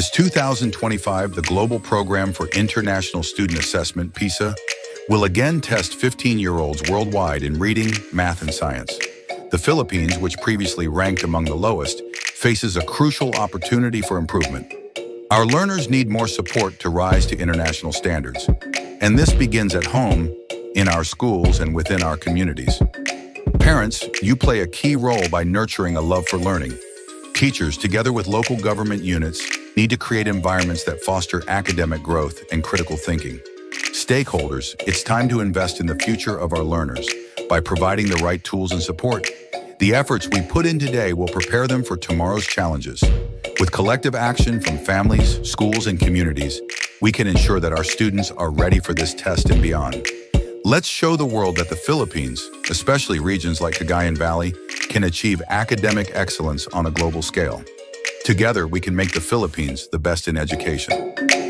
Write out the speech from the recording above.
This 2025, the Global Program for International Student Assessment, PISA, will again test 15-year-olds worldwide in reading, math, and science. The Philippines, which previously ranked among the lowest, faces a crucial opportunity for improvement. Our learners need more support to rise to international standards. And this begins at home, in our schools, and within our communities. Parents, you play a key role by nurturing a love for learning. Teachers, together with local government units, need to create environments that foster academic growth and critical thinking. Stakeholders, it's time to invest in the future of our learners by providing the right tools and support. The efforts we put in today will prepare them for tomorrow's challenges. With collective action from families, schools, and communities, we can ensure that our students are ready for this test and beyond. Let's show the world that the Philippines, especially regions like Cagayan Valley, can achieve academic excellence on a global scale. Together, we can make the Philippines the best in education.